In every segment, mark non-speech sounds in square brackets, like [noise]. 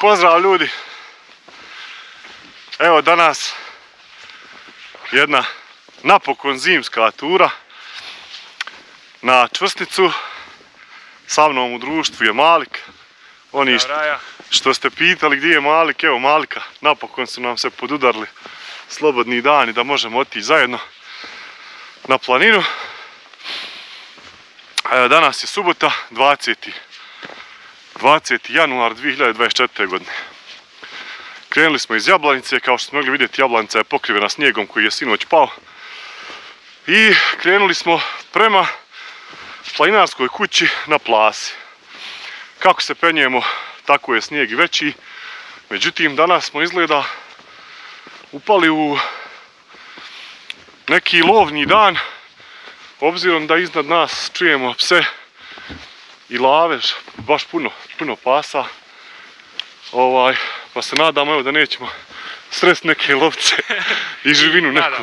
Pozdrav ljudi! Evo danas jedna napokon zimska tura na čvrsnicu. Sa mnom u društvu je Malik. Oni što, što ste pitali gdje je Malik, evo Malika, napokon su nam se podudarili slobodni dani da možemo otići zajedno na planinu. Evo, danas je subota, 20. 20. januar 2024. godine. Krenuli smo iz Jablanice, kao što smo mogli vidjeti Jablanica je pokrivena snijegom koji je sinoć pao. I krenuli smo prema planinarskoj kući na plasi. Kako se penjemo, tako je snijeg i veći. Međutim, danas smo izgleda upali u neki lovni dan, obzirom da iznad nas čujemo pse i lavež, baš puno, puno pasa. Ovaj, pa se nadamo evo da nećemo srest neke lovce [laughs] i živinu neku.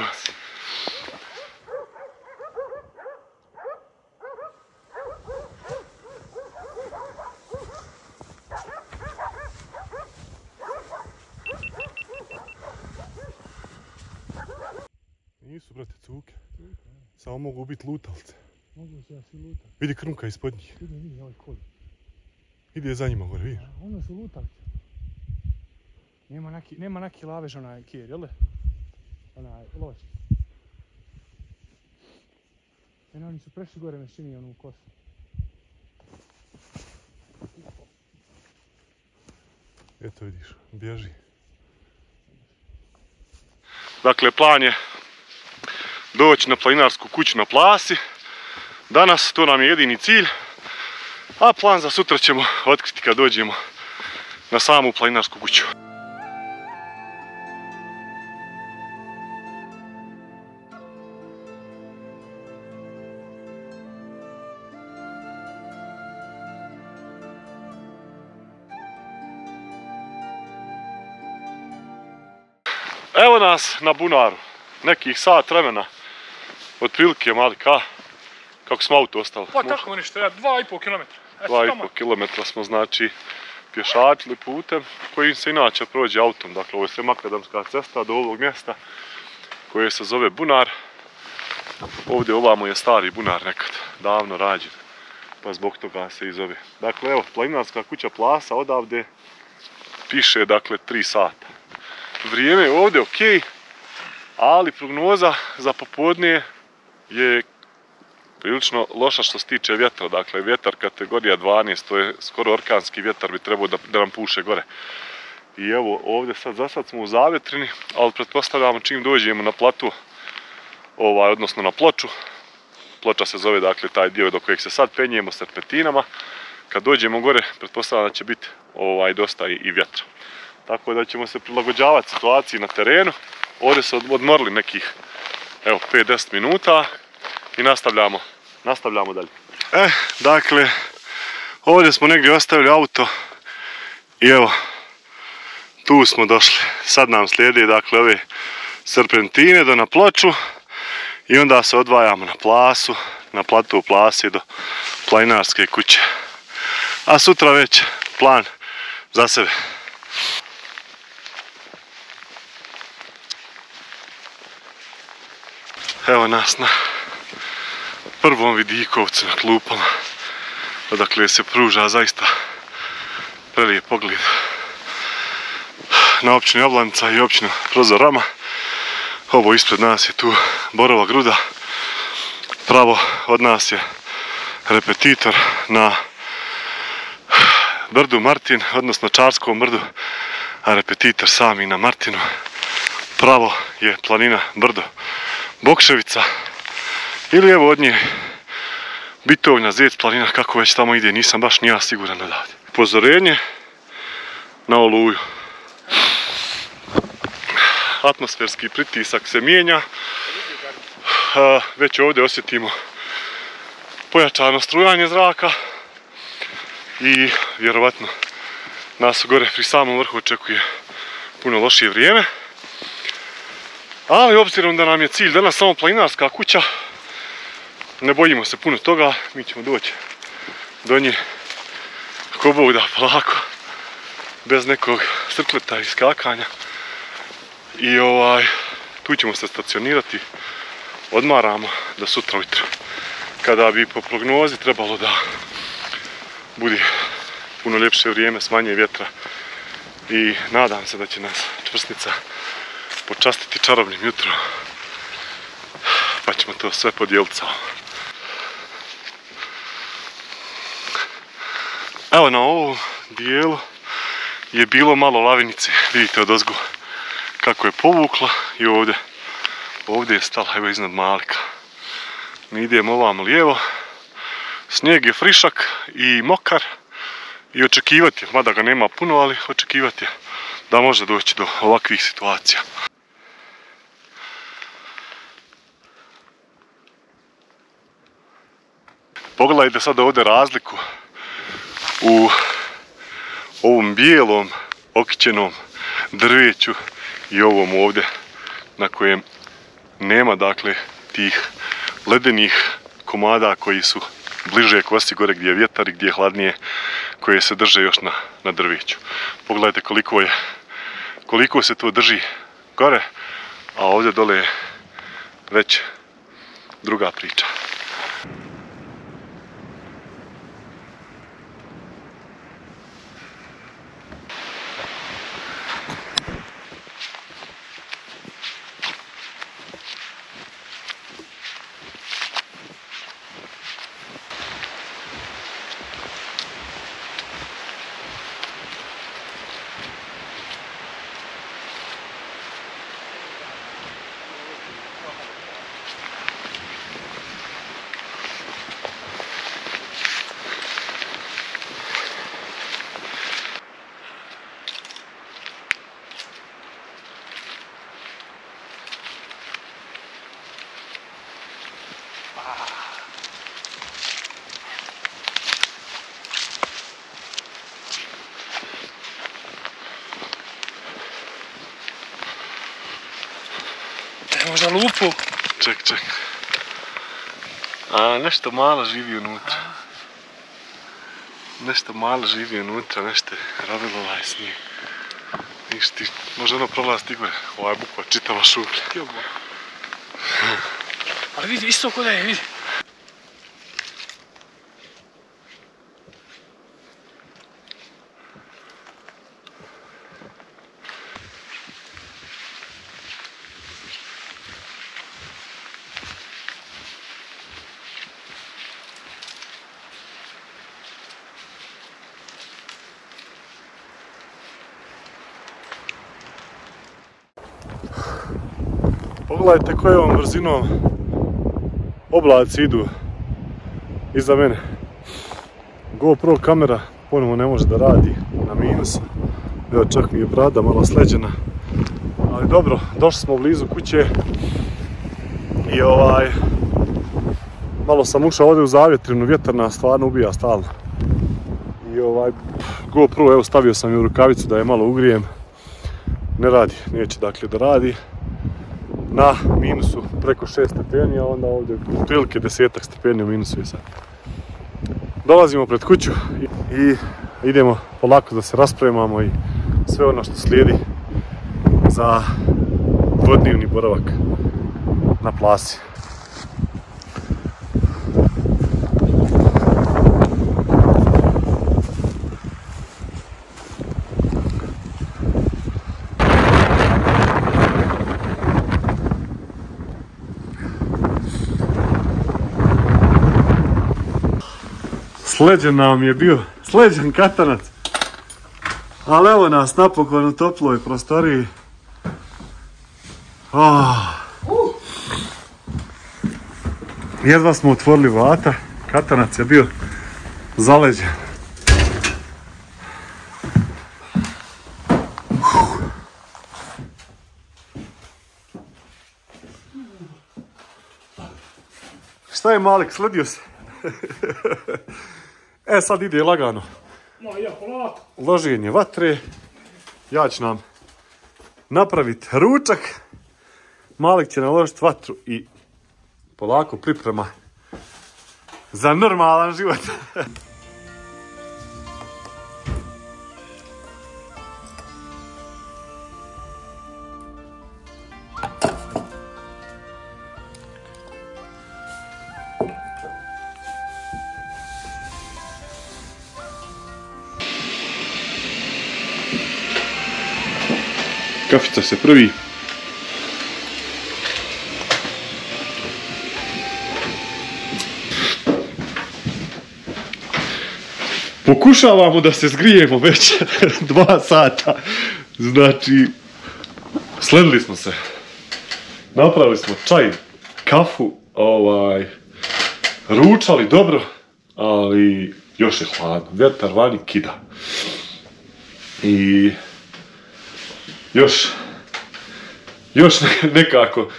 Nisu, brate, cuke. Samo mogu biti lutalce. Mogu se ja svi lutat. Vidi krmka ispod njih. Vidi, vidi, ovaj kolj. Ide za njima gore, vidi. Ono su lutalci. Nema neki, nema neki lavež onaj kjer, jel? Onaj lovački. Eno, oni su prešli gore, me čini onu kosu. Eto vidiš, bježi. Dakle, plan je doći na planinarsku kuću na plasi. Danas to nam je jedini cilj. A plan za sutra ćemo otkriti kad dođemo na samu planinarsku kuću. Evo nas na bunaru, nekih sat vremena, otprilike mali ka, kako smo auto ostali. Pa tako nešto, ja, dva i pol kilometra. Dva i pol kilometra smo znači pješačili putem kojim se inače prođe autom. Dakle, ovo je sve makadamska cesta do ovog mjesta koje se zove Bunar. Ovdje ovamo je stari bunar nekad, davno rađen. Pa zbog toga se i zove. Dakle, evo, planinarska kuća Plasa odavde piše, dakle, 3 sata. Vrijeme je ovdje ok, ali prognoza za popodne je prilično loša što se tiče vjetra. Dakle, vjetar kategorija 12, to je skoro orkanski vjetar bi trebao da, nam puše gore. I evo, ovdje sad, za sad smo u zavjetrini, ali pretpostavljamo čim dođemo na platu, ovaj, odnosno na ploču, ploča se zove, dakle, taj dio do kojeg se sad penjemo s serpentinama, kad dođemo gore, pretpostavljam da će biti ovaj, dosta i, vjetra. Tako da ćemo se prilagođavati situaciji na terenu. Ovdje se od- odmorili nekih, evo, 5-10 minuta i nastavljamo, nastavljamo dalje. E, dakle, ovdje smo negdje ostavili auto i evo, tu smo došli. Sad nam slijedi, dakle, ove serpentine do na ploču i onda se odvajamo na plasu, na platu plasi do planinarske kuće. A sutra već plan za sebe. Evo nas na prvom vidikovcu na klupama. Odakle se pruža zaista prelijep pogled na općinu Jablanica i općinu Prozorama. Ovo ispred nas je tu Borova gruda. Pravo od nas je repetitor na brdu Martin, odnosno Čarskom brdu, a repetitor sami na Martinu. Pravo je planina brdo Bokševica ili evo od nje Bitovna, Zec, planina, kako već tamo ide, nisam baš ni ja siguran odavde. Upozorenje na oluju. Atmosferski pritisak se mijenja. Već ovdje osjetimo pojačano strujanje zraka i vjerovatno nas gore pri samom vrhu očekuje puno lošije vrijeme. Ali obzirom da nam je cilj danas samo planinarska kuća, ne bojimo se puno toga, mi ćemo doći do nje ko Bog da polako. Bez nekog srkleta i skakanja. I ovaj, tu ćemo se stacionirati, odmaramo do sutra ujutro. Kada bi po prognozi trebalo da bude puno ljepše vrijeme s manje vjetra. I nadam se da će nas čvrsnica počastiti čarobnim jutrom. Pa ćemo to sve podijeliti sa Evo na ovom dijelu je bilo malo lavinice, vidite od ozgo kako je povukla i ovdje, ovdje je stala, evo iznad malika. Mi idemo ovam lijevo, snijeg je frišak i mokar i očekivati je, mada ga nema puno, ali očekivati je da može doći do ovakvih situacija. Pogledajte sad ovdje razliku u ovom bijelom okićenom drveću i ovom ovdje na kojem nema dakle tih ledenih komada koji su bliže kosti gore gdje je vjetar i gdje je hladnije koje se drže još na, na drveću. Pogledajte koliko je koliko se to drži gore, a ovdje dole je već druga priča. E, možda lupu. Ček, ček. A, nešto malo živi unutra. Nešto malo živi unutra, nešto je radilo ovaj snijeg. Viš ti, može ono prolaz stigle, ovaj bukva čitava šuplja. Ali vidi, isto kod je, vidi. Pogledajte kojom brzinom oblaci idu iza mene. GoPro kamera ponovo ne može da radi na minusu. Evo čak mi je brada malo sleđena. Ali dobro, došli smo blizu kuće i ovaj malo sam ušao ovdje u zavjetrinu, vjetar nas stvarno ubija stalno. I ovaj GoPro evo stavio sam je u rukavicu da je malo ugrijem. Ne radi, neće dakle da radi na minusu preko 6 stepeni, a onda ovdje otprilike desetak stepeni u minusu je sad. Dolazimo pred kuću i, idemo polako da se raspremamo i sve ono što slijedi za dvodnevni boravak na plasi. Sleđen nam je bio, sleđen katanac. Ali evo nas napokon u toploj prostoriji. Ah. Jedva smo otvorili vrata, katanac je bio zaleđen. Šta je Malik, sledio se? [laughs] e sad ide lagano. Loženje vatre. Ja ću nam napraviti ručak. Malik će naložiti vatru i polako priprema za normalan život. [laughs] Kafica se prvi. Pokušavamo da se zgrijemo već [laughs] dva sata. Znači, sledili smo se. Napravili smo čaj, kafu, ovaj, ručali dobro, ali još je hladno. Vjetar vani kida. I još, još ne- nekako,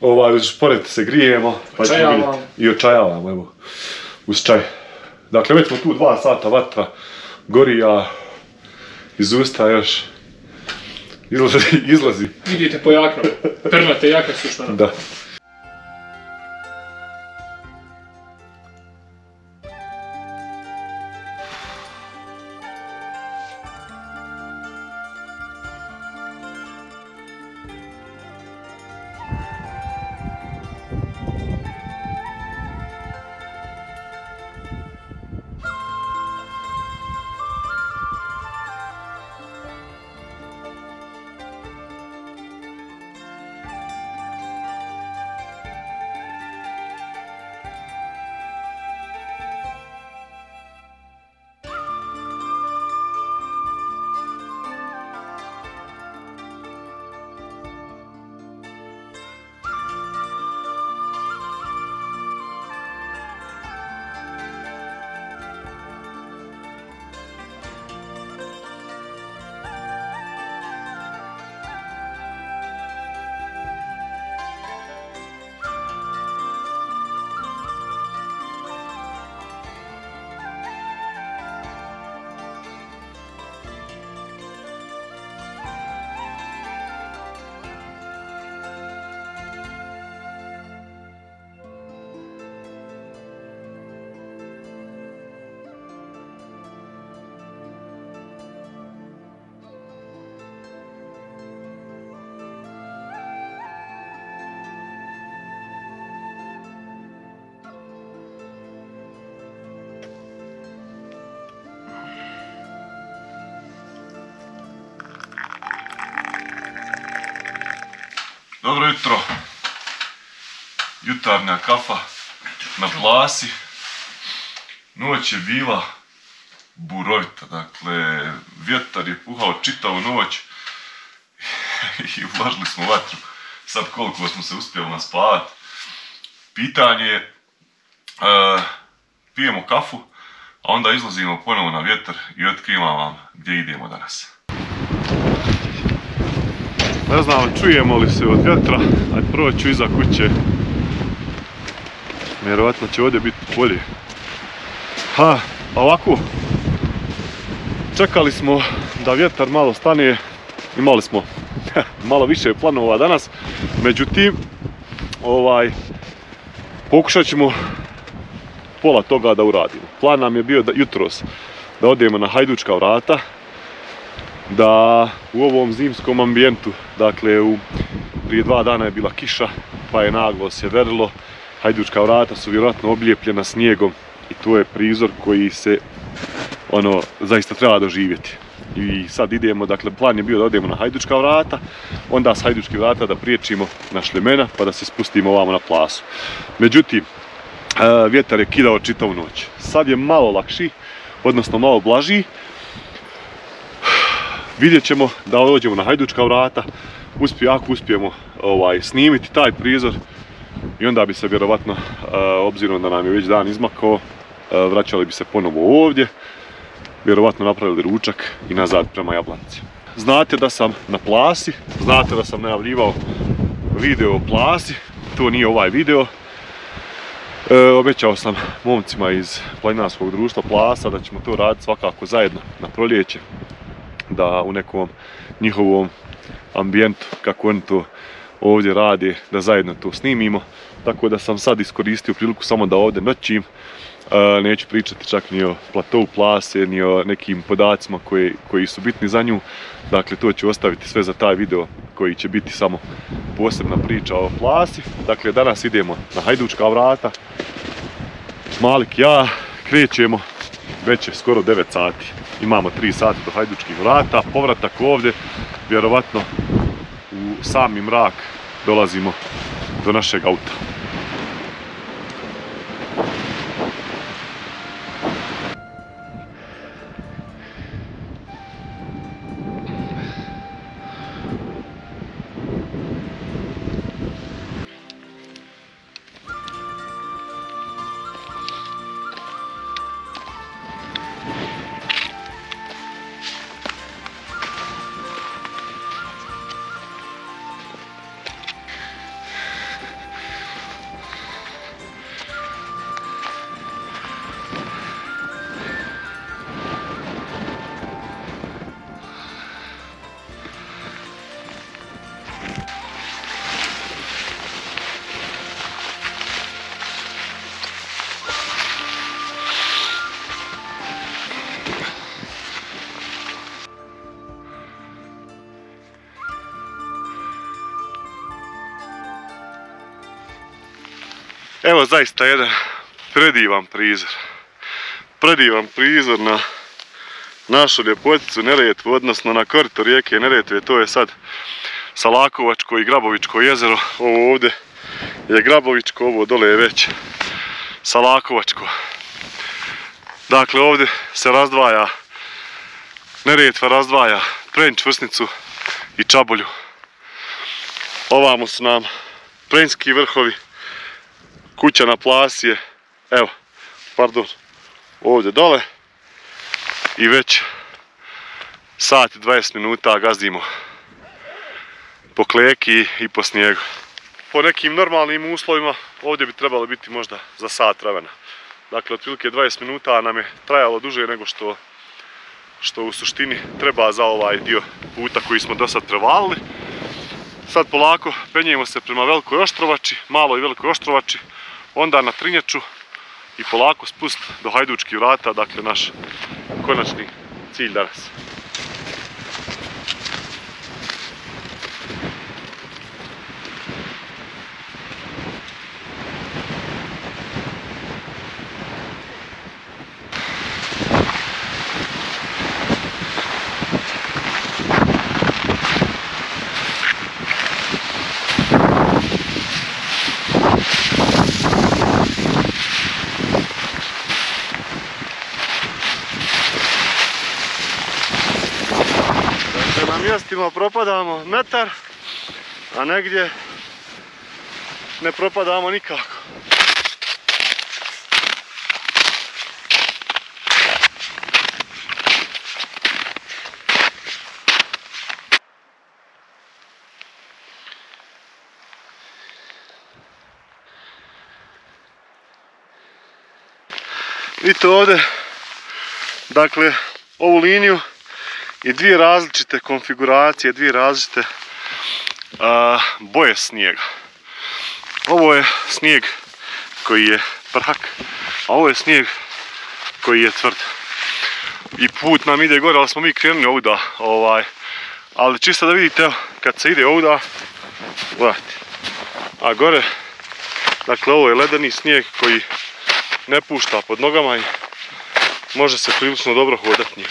ovaj, uz pored se grijemo. Pa ćemo vidjeti. I očajavamo, evo, uz čaj. Dakle, već smo tu dva sata vatra, gori, a iz usta još izlazi, [laughs] izlazi. Vidite po jaknom. Trnate jaka su što nam. Da. Dobro jutro. Jutarnja kafa na plasi. Noć je bila burovita, dakle vjetar je puhao čitavu noć [laughs] i ulažili smo vatru. Sad koliko smo se uspjeli naspavat. Pitanje je, e, pijemo kafu, a onda izlazimo ponovo na vjetar i otkrivam vam gdje idemo danas. Ne znam, čujemo li se od vjetra, ajde prvo ću iza kuće. Vjerovatno će ovdje biti bolje. Ha, ovako. Čekali smo da vjetar malo stane, imali smo malo više planova danas. Međutim, ovaj, pokušat ćemo pola toga da uradimo. Plan nam je bio da jutros da odemo na Hajdučka vrata, da u ovom zimskom ambijentu, dakle u, prije dva dana je bila kiša, pa je naglo se verilo, Hajdučka vrata su vjerojatno oblijepljena snijegom i to je prizor koji se ono zaista treba doživjeti. I sad idemo, dakle plan je bio da odemo na Hajdučka vrata, onda s Hajdučkih vrata da priječimo na Šljemena pa da se spustimo ovamo na plasu. Međutim, e, vjetar je kidao čitavu noć. Sad je malo lakši, odnosno malo blaži, vidjet ćemo da dođemo na Hajdučka vrata, ako uspijemo ovaj, snimiti taj prizor i onda bi se vjerovatno, e, obzirom da nam je već dan izmakao, e, vraćali bi se ponovo ovdje, vjerovatno napravili ručak i nazad prema Jablanici. Znate da sam na plasi, znate da sam najavljivao video o plasi, to nije ovaj video. E, obećao sam momcima iz planinarskog društva Plasa da ćemo to raditi svakako zajedno na proljeće da u nekom njihovom ambijentu, kako oni to ovdje rade, da zajedno to snimimo. Tako da sam sad iskoristio priliku samo da ovdje noćim. E, neću pričati čak ni o platovu plase, ni o nekim podacima koji, koji su bitni za nju. Dakle, to ću ostaviti sve za taj video koji će biti samo posebna priča o plasi. Dakle, danas idemo na Hajdučka vrata. Malik ja krećemo već je skoro 9 sati. Imamo 3 sata do Hajdučkih vrata, povratak ovdje, vjerovatno u sami mrak dolazimo do našeg auta. Evo zaista jedan predivan prizor. Predivan prizor na našu ljepoticu Neretvu, odnosno na korito rijeke Neretve. To je sad Salakovačko i Grabovičko jezero. Ovo ovdje je Grabovičko, ovo dole je već Salakovačko. Dakle ovdje se razdvaja Neretva razdvaja Prenč, Vrsnicu i Čabolju. Ovamo su nam Prenjski vrhovi, kuća na plasije, evo, pardon, ovdje dole i već sat i 20 minuta gazdimo po kleki i po snijegu. Po nekim normalnim uslovima ovdje bi trebalo biti možda za sat vremena. Dakle, otprilike 20 minuta nam je trajalo duže nego što što u suštini treba za ovaj dio puta koji smo do sad prevalili. Sad polako penjemo se prema Velikoj Oštrovači, maloj Velikoj Oštrovači, onda na Trinječu i polako spust do Hajdučkih vrata, dakle naš konačni cilj danas. Mjestima propadamo metar, a negdje ne propadamo nikako. Vidite ovdje, dakle, ovu liniju i dvije različite konfiguracije, dvije različite boje snijega. Ovo je snijeg koji je prhak, a ovo je snijeg koji je tvrd. I put nam ide gore, ali smo mi krenuli ovda, ovaj, ali čisto da vidite, kad se ide ovda, gledajte, a gore, dakle ovo je ledeni snijeg koji ne pušta pod nogama i može se prilično dobro hodati njim.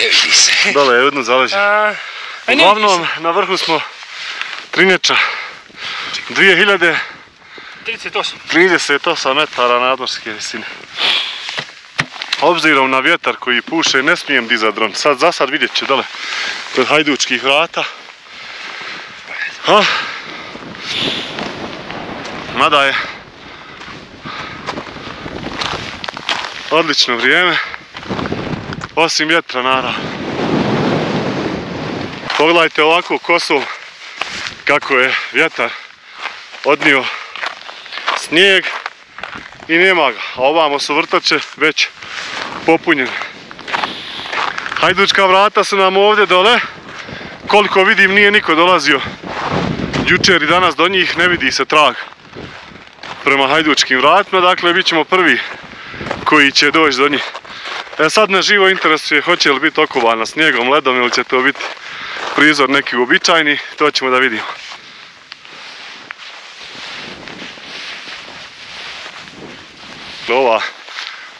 Ne vidi se. Dole je jedno zaleđe. Uglavnom, na vrhu smo Trinječa. 2038 se. 38. 38 metara nadmorske visine. Obzirom na vjetar koji puše, ne smijem dizat dron. Sad, za sad vidjet će dole kod hajdučkih vrata. Ha? Mada je odlično vrijeme. Osim vjetra naravno. Pogledajte ovako kosom kako je vjetar odnio snijeg i nema ga. A ovamo su vrtače već popunjene. Hajdučka vrata su nam ovdje dole. Koliko vidim nije niko dolazio jučer i danas do njih, ne vidi se trag prema hajdučkim vratima, dakle bit ćemo prvi koji će doći do njih. E sad me živo interesuje hoće li biti okovana snijegom, ledom ili će to biti prizor neki uobičajni, to ćemo da vidimo. Ova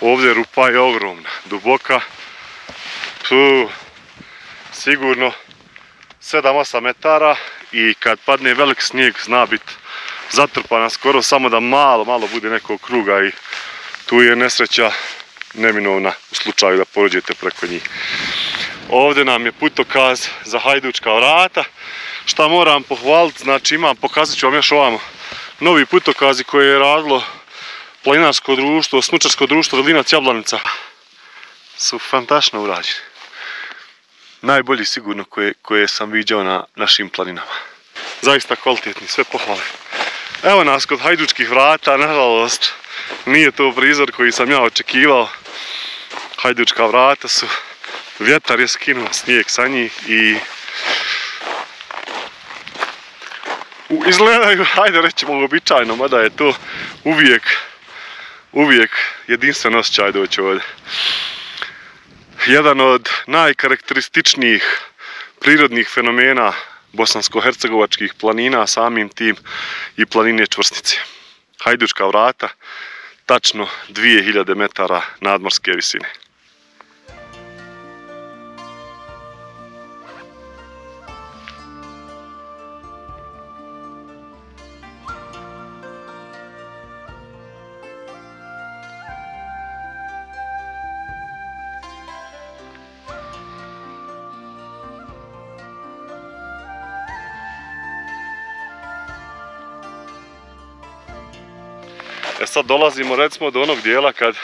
ovdje rupa je ogromna, duboka. Tu sigurno 7-8 metara i kad padne velik snijeg zna biti zatrpana skoro samo da malo, malo bude nekog kruga i tu je nesreća neminovna u slučaju da prođete preko njih. Ovdje nam je putokaz za Hajdučka vrata. Šta moram pohvaliti, znači imam, pokazat ću vam još ovamo novi putokazi koje je radilo planinarsko društvo, smučarsko društvo Velinac Jablanica. Su fantastično urađeni. Najbolji sigurno koje, koje sam viđao na našim planinama. Zaista kvalitetni, sve pohvale. Evo nas kod Hajdučkih vrata, nažalost, nije to prizor koji sam ja očekivao. Hajdučka vrata su, vjetar je skinuo snijeg sa njih i izgledaju, [laughs] hajde rećemo uobičajno, mada je to uvijek, uvijek jedinstven osjećaj doći ovdje. Jedan od najkarakterističnijih prirodnih fenomena bosansko-hercegovačkih planina, samim tim i planine Čvrsnice. Hajdučka vrata, tačno 2000 metara nadmorske visine. Sad dolazimo recimo do onog dijela kad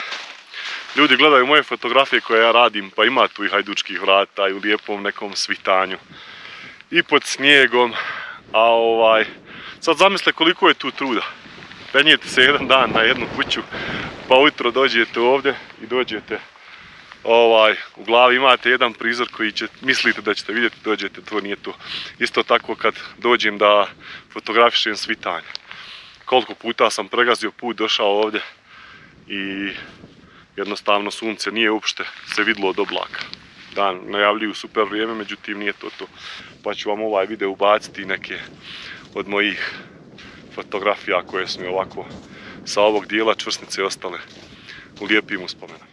ljudi gledaju moje fotografije koje ja radim, pa ima tu i hajdučkih vrata i u lijepom nekom svitanju. I pod snijegom, a ovaj, sad zamisle koliko je tu truda. Penjete se jedan dan na jednu kuću, pa ujutro dođete ovdje i dođete ovaj, u glavi imate jedan prizor koji će, mislite da ćete vidjeti, dođete, to nije to. Isto tako kad dođem da fotografišem svitanje koliko puta sam pregazio put, došao ovdje i jednostavno sunce nije uopšte se vidlo od oblaka. Da, najavljuju super vrijeme, međutim nije to to. Pa ću vam ovaj video ubaciti neke od mojih fotografija koje su mi ovako sa ovog dijela čvrsnice ostale u lijepim uspomenama.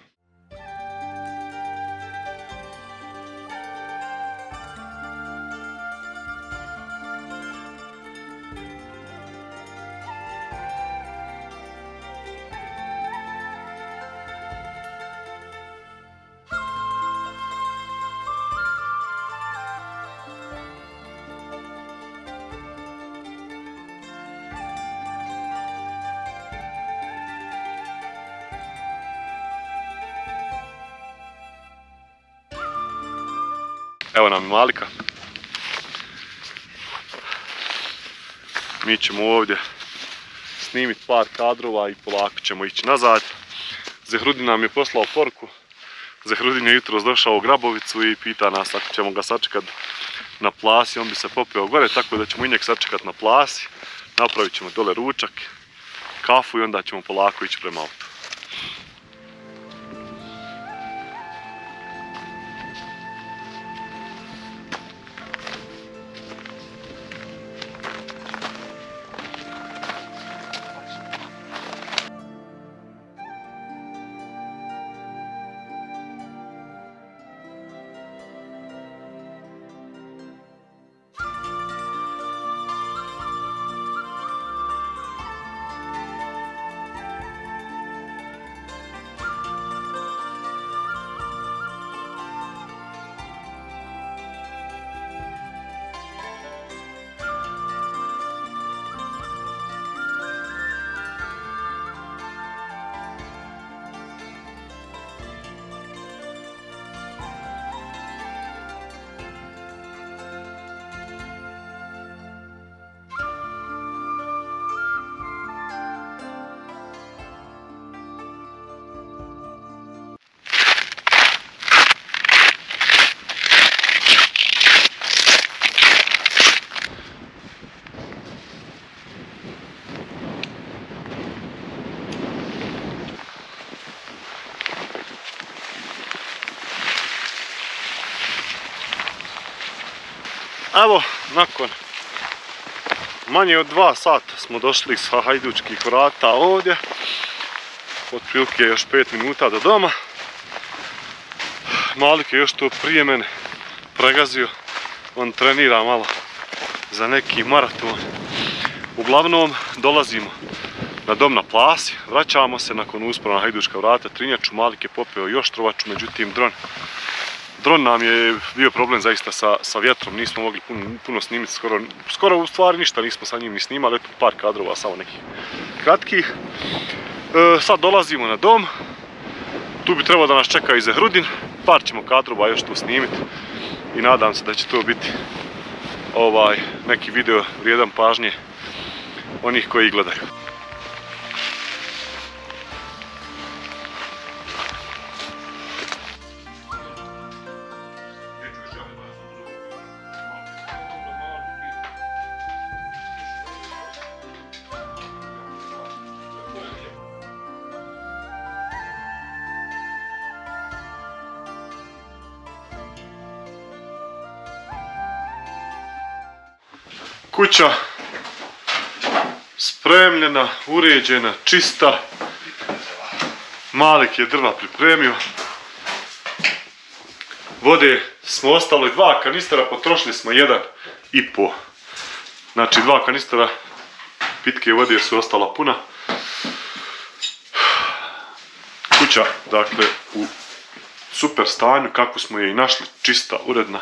Ćemo ovdje snimiti par kadrova i polako ćemo ići nazad. Zehrudin nam je poslao poruku. Zehrudin je jutros došao u Grabovicu i pita nas ako ćemo ga sačekat na plasi, on bi se popeo gore, tako da ćemo i njeg sačekat na plasi. Napravit ćemo dole ručak, kafu i onda ćemo polako ići prema autu. Evo, nakon manje od dva sata smo došli sa hajdučkih vrata ovdje. Otprilike još 5 minuta do doma. Malik je još to prije mene pregazio. On trenira malo za neki maraton. Uglavnom dolazimo na dom na plasi, vraćamo se nakon usprava na hajdučka vrata Trinjaču, Malik je popeo još trovaču, međutim dron Dron nam je bio problem zaista sa, sa vjetrom, nismo mogli puno, puno snimiti, skoro, skoro u stvari ništa nismo sa njim ni snimali, eto par kadrova, samo nekih kratkih. E, sad dolazimo na dom, tu bi trebao da nas čeka i Zehrudin, par ćemo kadrova još tu snimiti i nadam se da će to biti ovaj neki video vrijedan pažnje onih koji gledaju. Kuća spremljena, uređena, čista. Malik je drva pripremio. Vode smo ostavili dva kanistera, potrošili smo jedan i po. Znači dva kanistera pitke vode su ostala puna. Kuća, dakle, u super stanju, kako smo je i našli, čista, uredna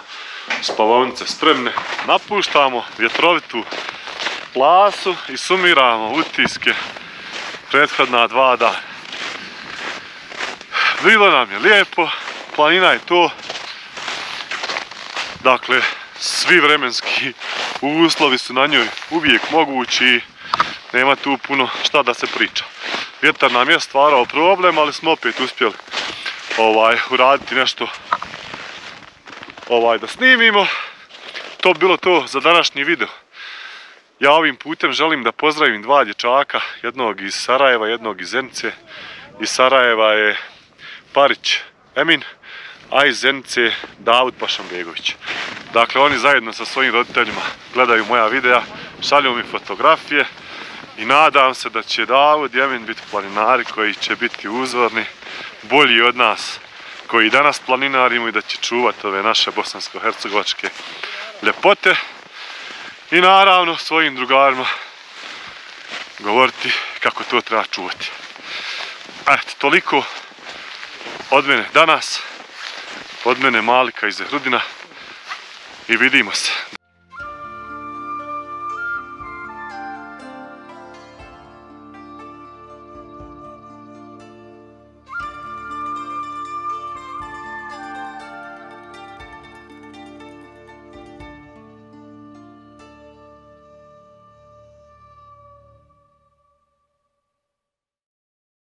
spavaonice spremne. Napuštamo vjetrovitu plasu i sumiramo utiske prethodna dva dana. Bilo nam je lijepo, planina je to. Dakle, svi vremenski uslovi su na njoj uvijek mogući nema tu puno šta da se priča. Vjetar nam je stvarao problem, ali smo opet uspjeli ovaj, uraditi nešto ovaj, da snimimo. To bi bilo to za današnji video. Ja ovim putem želim da pozdravim dva dječaka, jednog iz Sarajeva, jednog iz Zenice. Iz Sarajeva je Parić Emin, a iz Zenice Davud Pašambegović. Dakle, oni zajedno sa svojim roditeljima gledaju moja videa, šalju mi fotografije i nadam se da će Davud i Emin biti planinari koji će biti uzorni, bolji od nas koji danas planinarimo i da će čuvati ove naše bosansko-hercegovačke ljepote i naravno svojim drugarima govoriti kako to treba čuvati. Eto, toliko od mene danas, od mene Malika iz Hrudina i vidimo se.